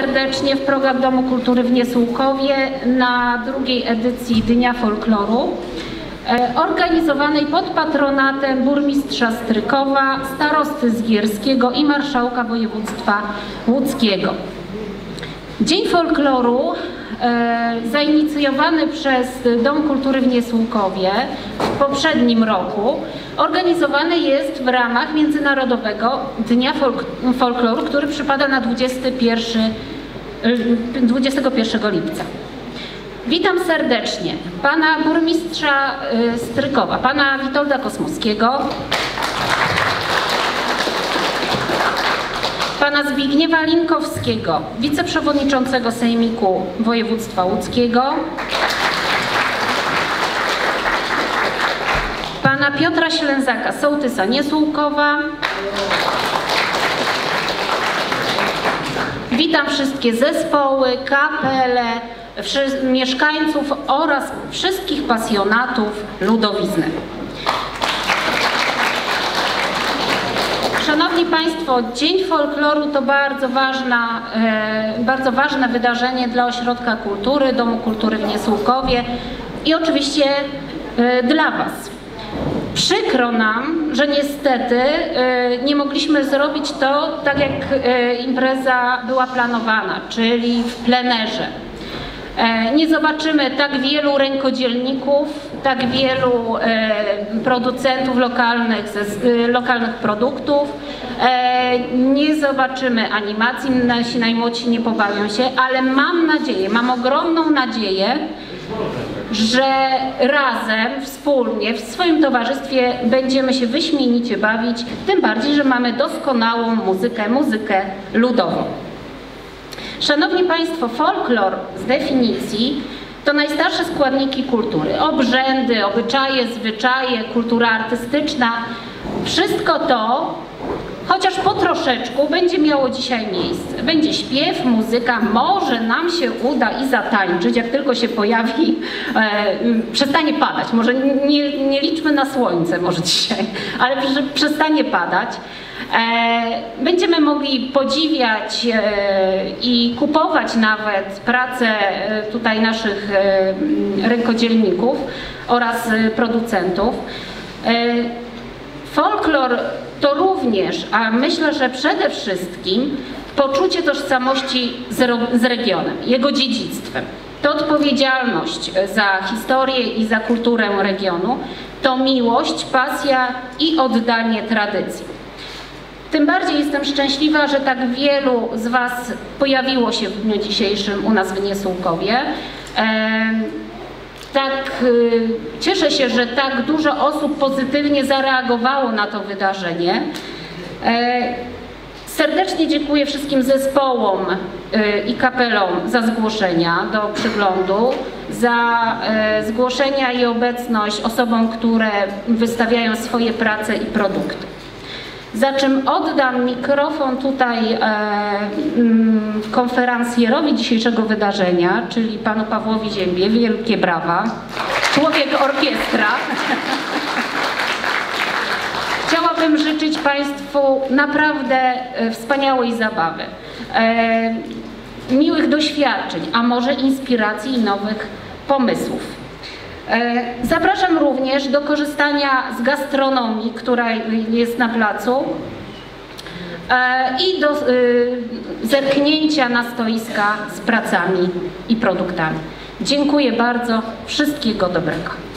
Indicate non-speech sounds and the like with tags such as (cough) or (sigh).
serdecznie w program Domu Kultury w Niesłuchowie na drugiej edycji Dnia Folkloru e, organizowanej pod patronatem burmistrza Strykowa, starosty Zgierskiego i marszałka województwa łódzkiego. Dzień Folkloru e, zainicjowany przez Dom Kultury w Niesłuchowie w poprzednim roku organizowany jest w ramach Międzynarodowego Dnia Folk Folkloru, który przypada na 21, y, 21 lipca. Witam serdecznie pana burmistrza y, Strykowa, pana Witolda Kosmowskiego, pana Zbigniewa Linkowskiego, wiceprzewodniczącego Sejmiku Województwa Łódzkiego, pana Piotra Ślęzaka, sołtysa Niesłukowa. Witam wszystkie zespoły, kapele, mieszkańców oraz wszystkich pasjonatów ludowizny. Szanowni Państwo, Dzień Folkloru to bardzo, ważna, e, bardzo ważne wydarzenie dla Ośrodka Kultury, Domu Kultury w Niesłuchowie i oczywiście e, dla Was. Przykro nam, że niestety e, nie mogliśmy zrobić to tak jak impreza była planowana, czyli w plenerze. E, Nie zobaczymy tak wielu rękodzielników, tak wielu e, producentów lokalnych, e, lokalnych produktów. Nie zobaczymy animacji, nasi najmłodsi nie pobawią się, ale mam nadzieję, mam ogromną nadzieję, że razem, wspólnie, w swoim towarzystwie będziemy się wyśmienicie bawić, tym bardziej, że mamy doskonałą muzykę, muzykę ludową. Szanowni Państwo, folklor z definicji to najstarsze składniki kultury. Obrzędy, obyczaje, zwyczaje, kultura artystyczna. Wszystko to, chociaż po troszeczku, będzie miało dzisiaj miejsce. Będzie śpiew, muzyka, może nam się uda i zatańczyć, jak tylko się pojawi, e, przestanie padać. Może nie, nie liczmy na słońce może dzisiaj, (laughs) ale przestanie padać. E, Będziemy mogli podziwiać e, i kupować nawet pracę e, tutaj naszych e, rękodzielników oraz e, producentów. Folklor to również, a myślę, że przede wszystkim poczucie tożsamości z, regionem, jego dziedzictwem. To odpowiedzialność za historię i za kulturę regionu, to miłość, pasja i oddanie tradycji. Tym bardziej jestem szczęśliwa, że tak wielu z Was pojawiło się w dniu dzisiejszym u nas w Niesłuchowie. Tak, y, cieszę się, że tak dużo osób pozytywnie zareagowało na to wydarzenie. E, Serdecznie dziękuję wszystkim zespołom y, i kapelom za zgłoszenia do przyglądu, za e, zgłoszenia i obecność osobom, które wystawiają swoje prace i produkty. Za czym oddam mikrofon tutaj e, mm, konferencjerowi dzisiejszego wydarzenia, czyli panu Pawłowi Ziębie. Wielkie brawa. Człowiek orkiestra. (laughs) Chciałabym życzyć Państwu naprawdę e, wspaniałej zabawy, e, miłych doświadczeń, a może inspiracji i nowych pomysłów. E, Zapraszam również do korzystania z gastronomii, która jest na placu e, i do e, zerknięcia na stoiska z pracami i produktami. Dziękuję bardzo. Wszystkiego dobrego.